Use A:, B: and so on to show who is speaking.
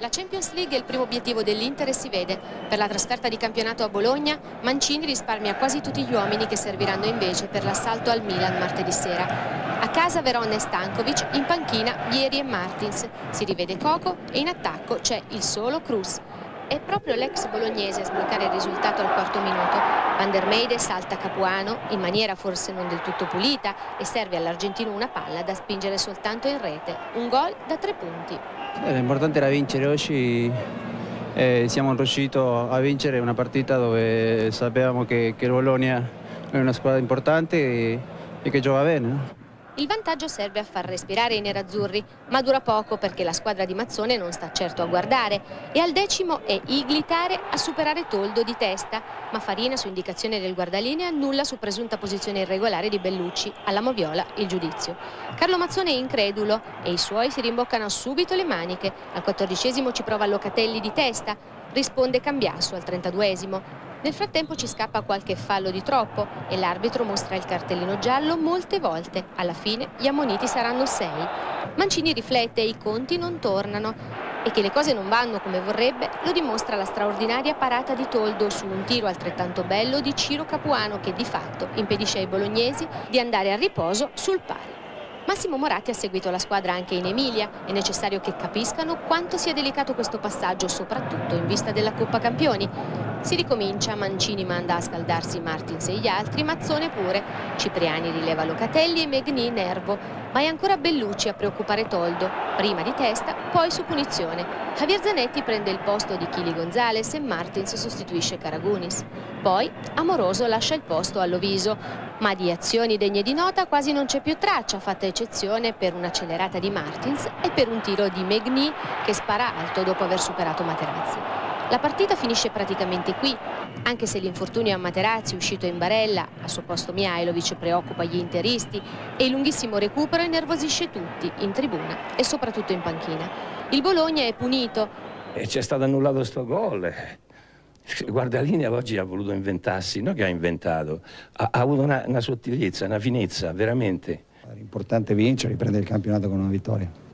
A: La Champions League è il primo obiettivo dell'Inter e si vede. Per la trasferta di campionato a Bologna, Mancini risparmia quasi tutti gli uomini che serviranno invece per l'assalto al Milan martedì sera. A casa Verona e Stankovic, in panchina Vieri e Martins. Si rivede Coco e in attacco c'è il solo Cruz. È proprio l'ex bolognese a sbloccare il risultato al quarto minuto. Van der Meide salta Capuano in maniera forse non del tutto pulita e serve all'argentino una palla da spingere soltanto in rete. Un gol da tre punti.
B: Eh, l'importante era vincere oggi. Eh, siamo riusciti a vincere una partita dove sapevamo che, che il Bologna è una squadra importante e, e che gioca bene.
A: Il vantaggio serve a far respirare i nerazzurri, ma dura poco perché la squadra di Mazzone non sta certo a guardare. E al decimo è Iglitare a superare Toldo di testa, ma Farina su indicazione del guardalinea annulla su presunta posizione irregolare di Bellucci, alla Moviola il giudizio. Carlo Mazzone è incredulo e i suoi si rimboccano subito le maniche, al quattordicesimo ci prova Locatelli di testa, risponde Cambiasso al trentaduesimo, nel frattempo ci scappa qualche fallo di troppo e l'arbitro mostra il cartellino giallo molte volte. Alla fine gli ammoniti saranno sei. Mancini riflette e i conti non tornano e che le cose non vanno come vorrebbe lo dimostra la straordinaria parata di Toldo su un tiro altrettanto bello di Ciro Capuano che di fatto impedisce ai bolognesi di andare a riposo sul pari. Massimo Moratti ha seguito la squadra anche in Emilia, è necessario che capiscano quanto sia delicato questo passaggio, soprattutto in vista della Coppa Campioni. Si ricomincia, Mancini manda a scaldarsi Martins e gli altri, Mazzone pure, Cipriani rileva Locatelli e Megni nervo, ma è ancora Bellucci a preoccupare Toldo, prima di testa, poi su punizione. Javier Zanetti prende il posto di Chili Gonzales e Martins sostituisce Caragunis. Poi Amoroso lascia il posto all'Oviso, ma di azioni degne di nota quasi non c'è più traccia, fatta eccezione per un'accelerata di Martins e per un tiro di Megni che spara alto dopo aver superato Materazzi. La partita finisce praticamente qui, anche se l'infortunio a Materazzi uscito in barella, a suo posto Mihailovic preoccupa gli interisti e il lunghissimo recupero innervosisce tutti, in tribuna e soprattutto in panchina. Il Bologna è punito.
C: E c'è stato annullato sto gol. Guardalinea oggi ha voluto inventarsi, non che ha inventato, ha, ha avuto una, una sottigliezza, una finezza, veramente.
D: L'importante è vincere, riprendere il campionato con una vittoria.